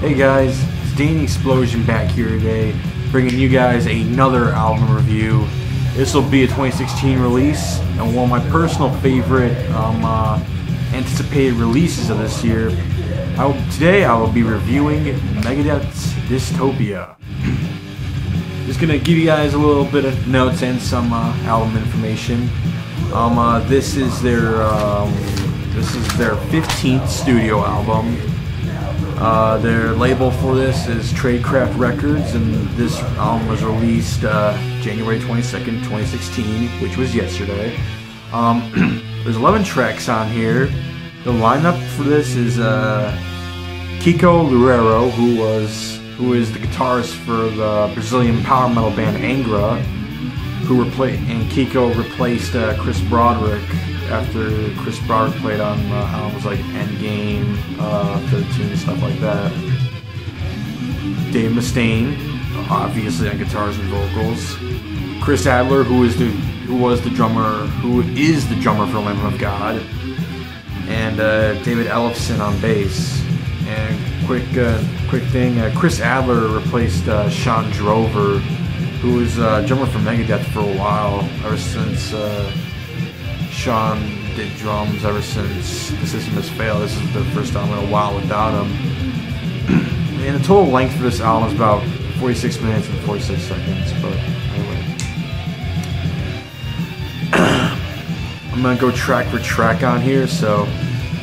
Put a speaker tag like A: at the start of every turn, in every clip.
A: Hey guys, it's Danny Explosion back here today, bringing you guys another album review. This will be a 2016 release, and one of my personal favorite um, uh, anticipated releases of this year. I will, today I will be reviewing Megadeth's Dystopia. Just gonna give you guys a little bit of notes and some uh, album information. Um, uh, this is their um, this is their 15th studio album. Uh, their label for this is Tradecraft Records, and this album was released uh, January 22nd, 2016, which was yesterday. Um, there's 11 tracks on here. The lineup for this is uh, Kiko Loureiro, who was who is the guitarist for the Brazilian power metal band Angra, who replaced and Kiko replaced uh, Chris Broderick after Chris Broderick played on uh, albums like Endgame, uh, 13, stuff like that. Dave Mustaine, obviously on guitars and vocals. Chris Adler, who is the who was the drummer, who is the drummer for Lamb of God, and uh, David Ellefson on bass. And quick, uh, quick thing, uh, Chris Adler replaced uh, Shawn Drover, who was uh, drummer for Megadeth for a while, ever since Shawn did drums, ever since the system has failed. This is the first time in a while without him. and the total length for this album is about 46 minutes and 46 seconds, but anyway. I'm gonna go track for track on here, so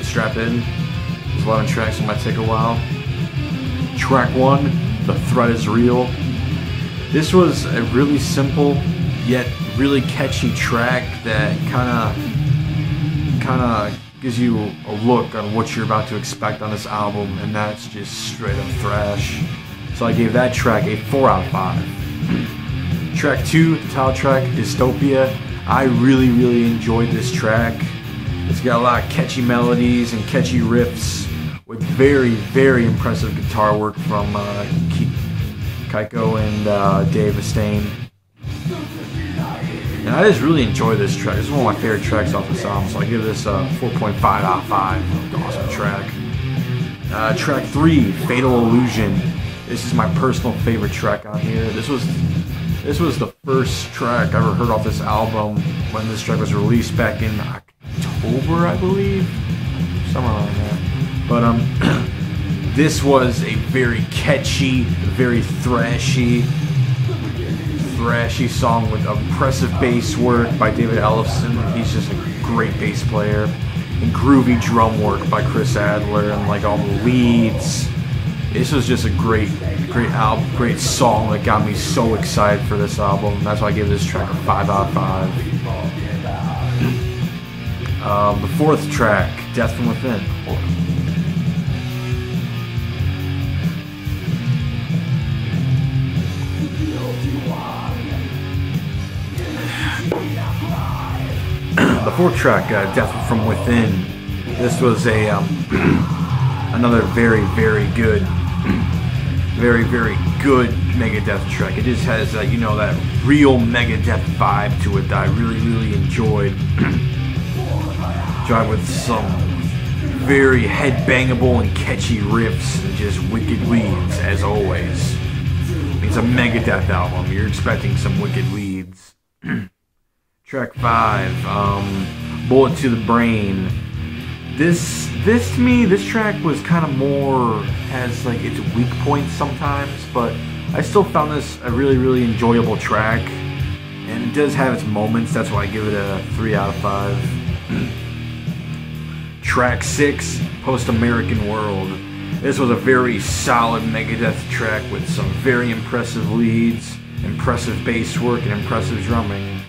A: strap in. There's 11 tracks, it might take a while. Track one, The Threat is Real. This was a really simple yet really catchy track that kind of kind of gives you a look on what you're about to expect on this album, and that's just straight up thrash. So I gave that track a 4 out of 5. track 2, the title track, Dystopia. I really, really enjoyed this track. It's got a lot of catchy melodies and catchy riffs with very, very impressive guitar work from uh, Kiko and uh, Dave Mustaine. And I just really enjoy this track. This is one of my favorite tracks off this album, so I give this a 4.5 out of 5. Awesome track. Uh, track 3, Fatal Illusion. This is my personal favorite track on here. This was this was the first track I ever heard off this album when this track was released back in October, I believe. Somewhere around there. But um this was a very catchy, very thrashy, thrashy song with impressive bass work by David Ellefson. He's just a great bass player. And groovy drum work by Chris Adler and like all the leads. This was just a great, great album, great song that got me so excited for this album. That's why I give this track a 5 out of 5. Um, the fourth track, Death from Within. The fourth track, uh, Death from Within. This was a um, another very, very good, very, very good Megadeth track. It just has, uh, you know, that real Megadeth vibe to it that I really, really enjoyed. Drive with some very headbangable and catchy riffs and just wicked leads, as always. It's a Megadeth album. You're expecting some wicked leads. Track five, um, Bullet to the Brain. This, this to me, this track was kind of more has like its weak points sometimes, but I still found this a really, really enjoyable track, and it does have its moments. That's why I give it a three out of five. track six, Post American World. This was a very solid Megadeth track with some very impressive leads, impressive bass work, and impressive drumming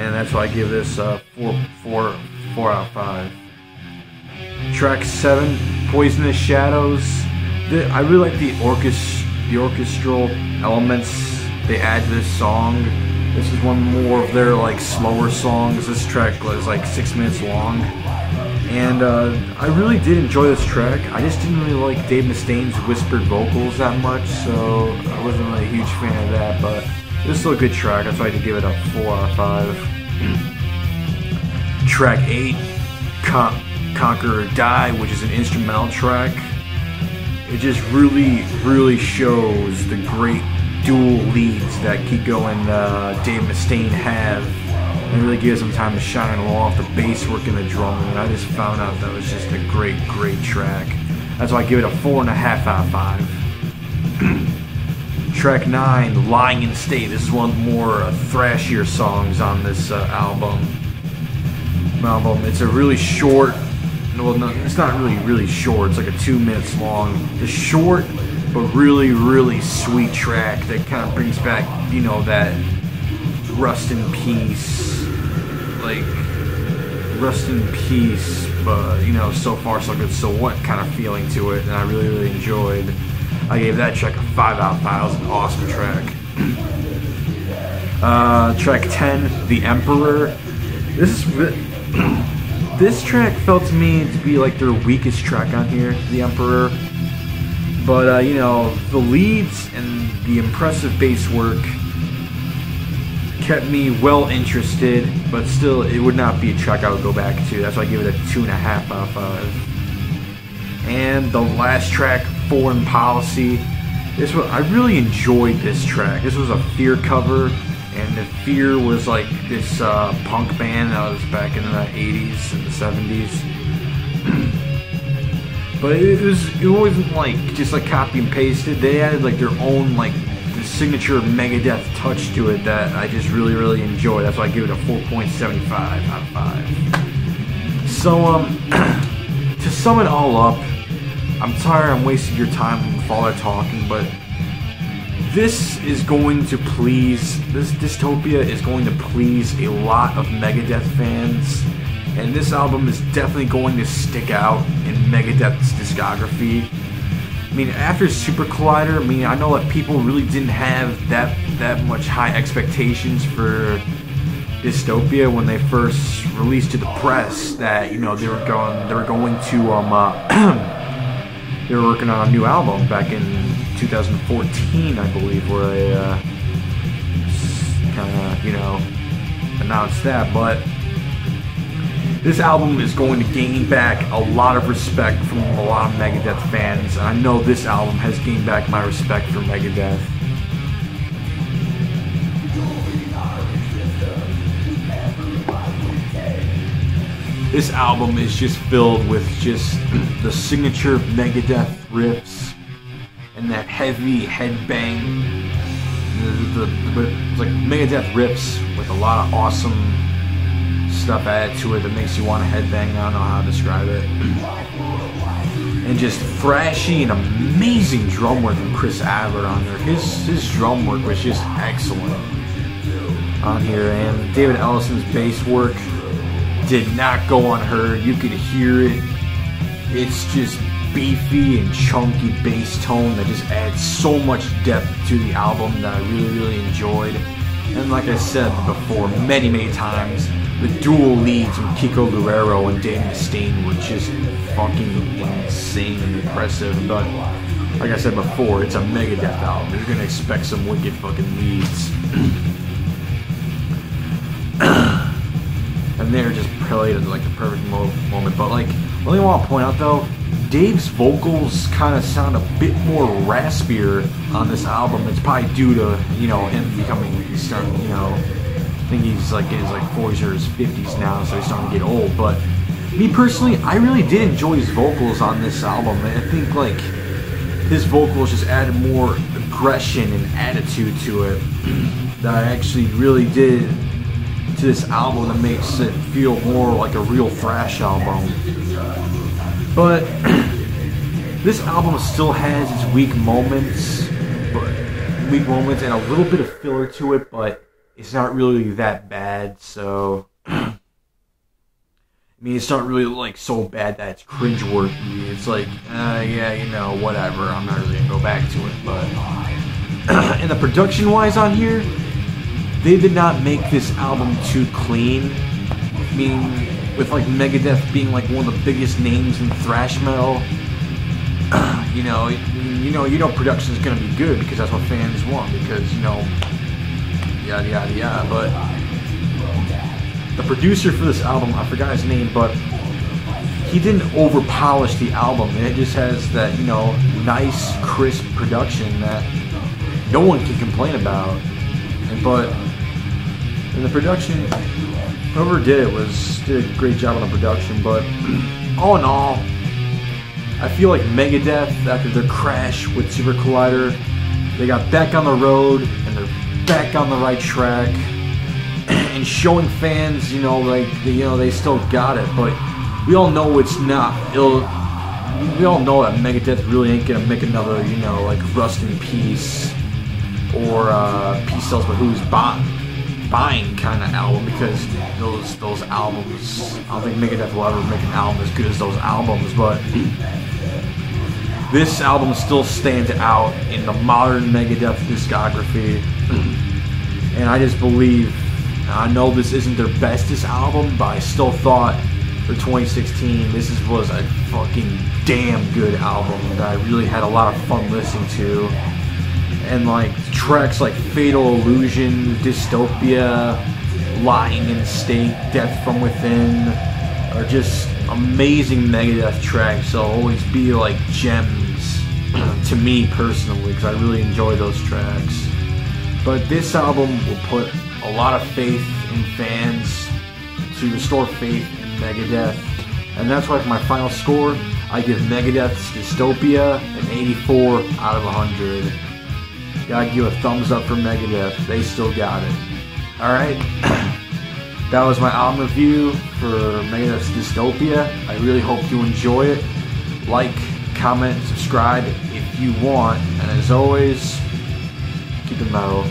A: and that's why I give this uh, four, four, four out of five. Track seven, Poisonous Shadows. The, I really like the orchest, the orchestral elements they add to this song. This is one more of their like slower songs. This track was like six minutes long, and uh, I really did enjoy this track. I just didn't really like Dave Mustaine's whispered vocals that much, so I wasn't really a huge fan of that. But this is still a good track. That's why I to give it a 4 out of 5. track 8, Con- Conquer or Die, which is an instrumental track. it just really, really shows the great dual leads that Kiko and uh, Dave Mustaine have. It really gives them time to shine along off the bass work and the drumming. I just found out that was just a great, great track. That's why I give it a four and a half out of five. Track nine, "Lying in State." This is one of the more uh, thrashier songs on this uh, album. Album. It's a really short. Well, no, it's not really really short. It's like a two minutes long. It's short, but really really sweet track that kind of brings back you know that rust in peace, like rest in peace. But you know, so far so good. So what kind of feeling to it, and I really really enjoyed. I gave that track a five out of five. It an awesome track. Uh, track ten, "The Emperor." This is this track felt to me to be like their weakest track on here, "The Emperor." But uh, you know, the leads and the impressive bass work kept me well interested, but still, it would not be a track I would go back to. That's why I give it a two and a half out of five. And the last track, Foreign Policy. This was I really enjoyed this track. This was a Fear cover, and the Fear was like this uh, punk band that was back in the 80s and the 70s. but it was it wasn't like just like copy and pasted. They added like their own like the signature Megadeth touch to it that I just really really enjoy. That's why I give it a 4.75 out of five. So um, to sum it all up, I'm sorry I'm wasting your time with all that talking, but this is going to please this dystopia is going to please a lot of Megadeth fans and this album is definitely going to stick out in Megadeth's discography. I mean, after Super Collider, I mean, I know that people really didn't have that that much high expectations for Dystopia when they first released to the press that you know they were going they were going to um uh, they were working on a new album back in 2014, I believe, where they uh, kind of you know announced that, but this album is going to gain back a lot of respect from a lot of Megadeth fans, I know this album has gained back my respect for Megadeth. This album is just filled with just the signature Megadeth riffs and that heavy headbang. The, the, the, it's like Megadeth riffs with a lot of awesome stuff added to it that makes you want to headbang. I don't know how to describe it. And just thrashy and amazing drum work from Chris Adler on there. His his drum work was just excellent on here. And David Ellefson's bass work did not go unheard. You could hear it. It's just beefy and chunky bass tone that just adds so much depth to the album that I really, really enjoyed. And like I said before, many, many times, the dual leads with Kiko Loureiro and Dave Mustaine were just fucking insane and impressive. But like I said before, it's a Megadeth album. You're gonna expect some wicked fucking leads. and they're just played at like the perfect mo- moment. But like, only want to point out though, Dave's vocals kind of sound a bit more raspier on this album. It's probably due to you know him becoming starting you know I think he's like in his like 40s or his 50s now, so he's starting to get old. But me personally, I really did enjoy his vocals on this album. And I think like his vocals just added more aggression and attitude to it that I actually really did to this album that makes it feel more like a real thrash album. But this album still has its weak moments, but weak moments and a little bit of filler to it, but it's not really that bad. So, I mean, it's not really like so bad that it's cringeworthy. It's like, uh, yeah, you know, whatever. I'm not really gonna go back to it. But, and the production wise on here, they did not make this album too clean. I mean, with like Megadeth being like one of the biggest names in thrash metal. you know, you know, you know, production is gonna be good because that's what fans want. Because you know, yada yada yada. But the producer for this album, I forgot his name, but he didn't over polish the album. It just has that, you know, nice, crisp production that no one can complain about. But in the production, whoever did it was did a great job on the production. But all in all, I feel like Megadeth after their crash with Super Collider, they got back on the road and they're back on the right track and showing fans, you know, like you know they still got it, but we all know it's not. It'll, we all know that Megadeth really ain't gonna make another, you know, like Rust in Peace or uh, Peace Sells But Who's buying, buying kind of album because those those albums. I don't think Megadeth will ever make an album as good as those albums, but this album still stands out in the modern Megadeth discography, and I just believe. I know this isn't their bestest album, but I still thought for 2016. This was a fucking damn good album that I really had a lot of fun listening to. And like tracks like Fatal Illusion, Dystopia, Lying in State, Death from Within are just amazing Megadeth tracks. They'll always be like gems to me personally because I really enjoy those tracks. But this album will put a lot of faith in fans to restore faith in Megadeth. And that's why for my final score, I give Megadeth's Dystopia an 84 out of 100. Gotta give a thumbs up for Megadeth. They still got it. Alright. that was my album review for Megadeth's Dystopia. I really hope you enjoy it. Like, comment, subscribe if you want. And as always, keep it metal.